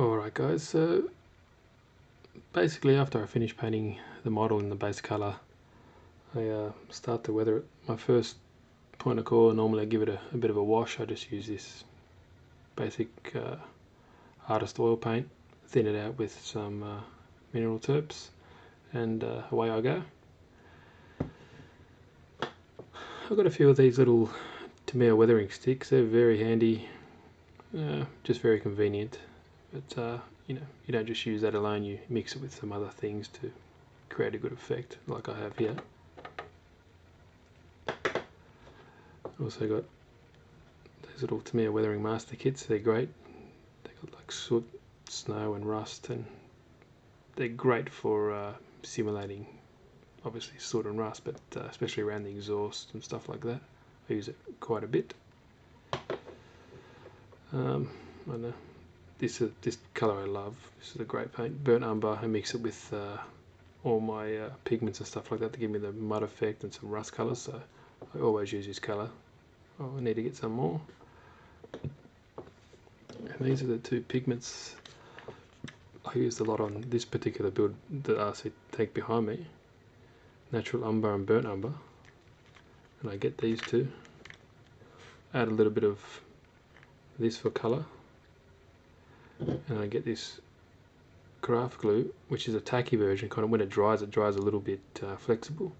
Alright guys, so basically after I finish painting the model in the base colour I uh, start to weather it. My first point of call, normally I give it a, a bit of a wash, I just use this basic uh, artist oil paint, thin it out with some uh, mineral turps and uh, away I go. I've got a few of these little Tamiya weathering sticks, they're very handy, uh, just very convenient. But uh, you know, you don't just use that alone. You mix it with some other things to create a good effect, like I have here. Also got these little Tamiya weathering master kits. They're great. They got like soot, snow, and rust, and they're great for uh, simulating obviously soot and rust, but uh, especially around the exhaust and stuff like that. I use it quite a bit. Um, I know this is this color I love. This is a great paint, burnt umber. I mix it with uh, all my uh, pigments and stuff like that to give me the mud effect and some rust colors. So I always use this color. Oh, I need to get some more. And these are the two pigments I used a lot on this particular build, the RC tank behind me. Natural umber and burnt umber. And I get these two. Add a little bit of this for color and I get this craft glue which is a tacky version kind of when it dries it dries a little bit uh, flexible.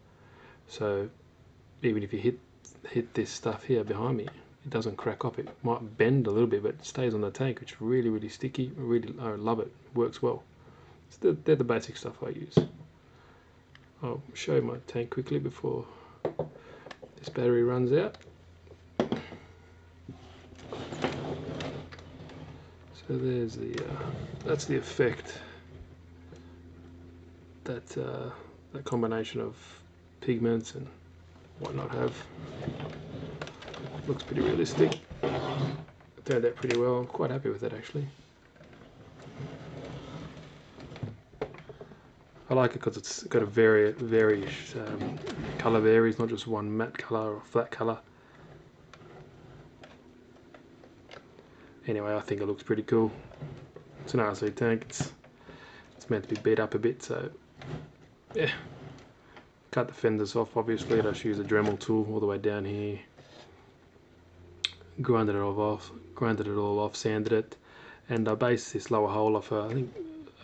So even if you hit hit this stuff here behind me it doesn't crack up. It might bend a little bit but it stays on the tank. Which really really sticky. Really I love it. Works well. So they're the basic stuff I use. I'll show you my tank quickly before this battery runs out So there's the, uh, that's the effect that, uh, that combination of pigments and whatnot have. Looks pretty realistic. It turned out pretty well. I'm quite happy with it actually. I like it because it's got a very, very um, colour varies, not just one matte colour or flat colour. Anyway, I think it looks pretty cool. It's an RC tank. It's it's meant to be beat up a bit, so yeah. Cut the fenders off. Obviously, I just use a Dremel tool all the way down here. Grinded it all off. Grinded it all off. Sanded it, and I based this lower hull off. Uh, I think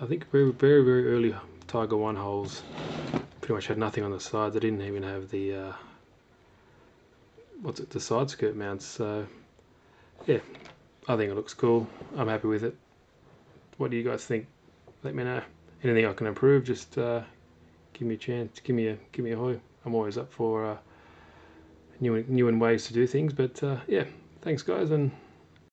I think very very very early Tiger One hulls. Pretty much had nothing on the sides. I didn't even have the uh, what's it the side skirt mounts. So yeah, I think it looks cool. I'm happy with it. What do you guys think? Let me know. Anything I can improve, just uh, give me a chance. Give me a give me a hoy. I'm always up for uh, new new ways to do things. But uh, yeah, thanks guys, and